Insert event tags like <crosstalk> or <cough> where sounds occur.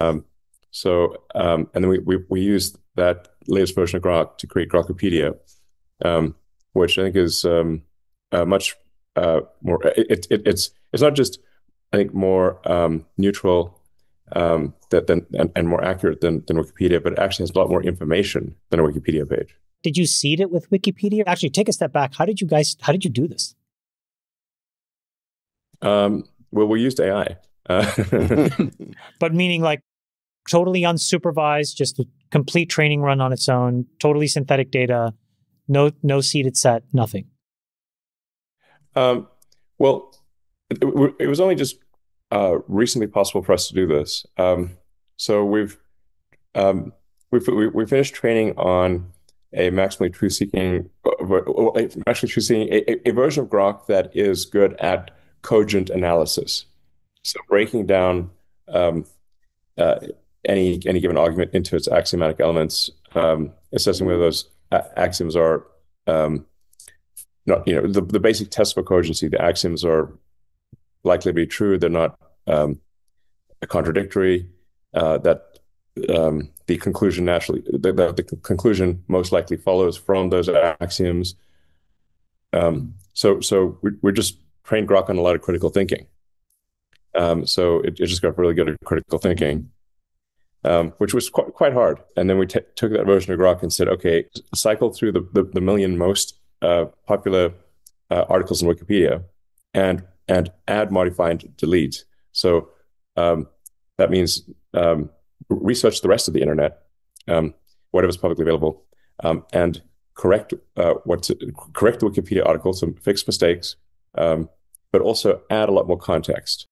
Um, so, um, and then we, we, we used that latest version of Grok to create Grokipedia, um, which I think is um, uh, much uh, more. It, it, it's it's not just I think more um, neutral um, that, than and, and, more accurate than, than Wikipedia, but it actually has a lot more information than a Wikipedia page. Did you seed it with Wikipedia? Actually, take a step back. How did you guys? How did you do this? Um, well, we used AI. Uh, <laughs> but meaning like totally unsupervised, just a complete training run on its own, totally synthetic data, no no seeded set, nothing. Um, well, it, it, was only just uh, recently possible for us to do this. Um, so we've um, we've we, finished training on a maximally truth seeking, uh, actually truth seeking a, a version of Grok that is good at cogent analysis. So breaking down um, uh, any any given argument into its axiomatic elements, um, assessing whether those a- axioms are um, not you know the, the basic test for cogency. The axioms are likely to be true. They're not um, contradictory. Uh, that um, the conclusion naturally the, the, the, conclusion most likely follows from those axioms. Um, so so we're, we're just trained Grok on a lot of critical thinking. Um, so it, it, just got really good at critical thinking, um, which was quite, quite hard. And then we t- took that version of Grok and said, okay, cycle through the, the, the million most uh, popular uh, articles in Wikipedia and and add, modify, and delete. So um, that means um, research the rest of the internet, um, whatever's publicly available, um, and correct uh, what correct the Wikipedia article, some fix mistakes, um, but also add a lot more context.